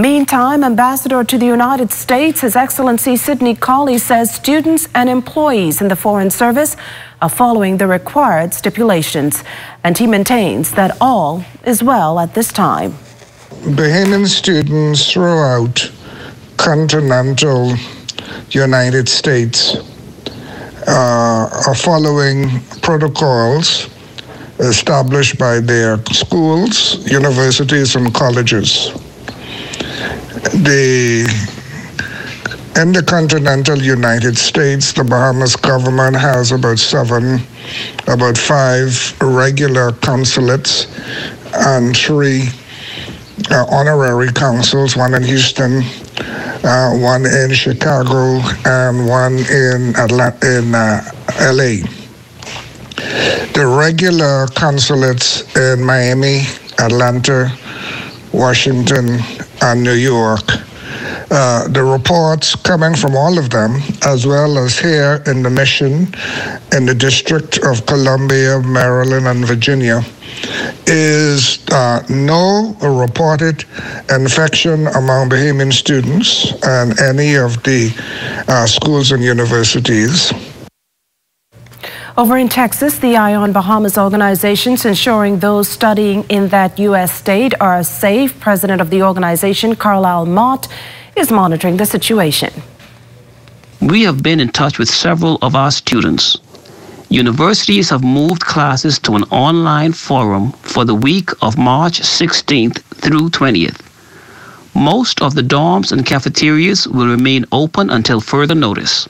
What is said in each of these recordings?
Meantime, Ambassador to the United States, His Excellency Sidney Collie says students and employees in the Foreign Service are following the required stipulations, and he maintains that all is well at this time. Bahamian students throughout continental United States uh, are following protocols established by their schools, universities, and colleges. The in the continental United States, the Bahamas government has about seven, about five regular consulates and three uh, honorary consuls, one in Houston, uh, one in Chicago, and one in, Atlanta, in uh, LA. The regular consulates in Miami, Atlanta, Washington, and New York uh, the reports coming from all of them, as well as here in the mission in the District of Columbia, Maryland, and Virginia, is uh, no reported infection among Bahamian students and any of the uh, schools and universities. Over in Texas, the Eye on Bahamas organizations ensuring those studying in that U.S. state are safe. President of the organization, Carlisle Mott, is monitoring the situation. We have been in touch with several of our students. Universities have moved classes to an online forum for the week of March 16th through 20th. Most of the dorms and cafeterias will remain open until further notice.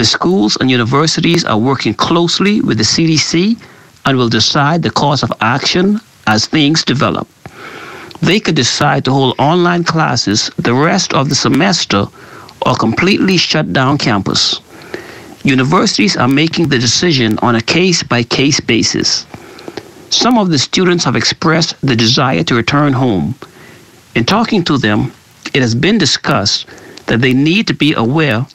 The schools and universities are working closely with the CDC and will decide the course of action as things develop they could decide to hold online classes the rest of the semester or completely shut down campus. Universities are making the decision on a case by case basis. Some of the students have expressed the desire to return home. In talking to them, it has been discussed that they need to be aware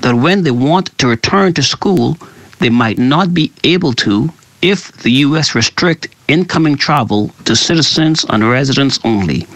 that when they want to return to school, they might not be able to if the U.S. restrict incoming travel to citizens and residents only.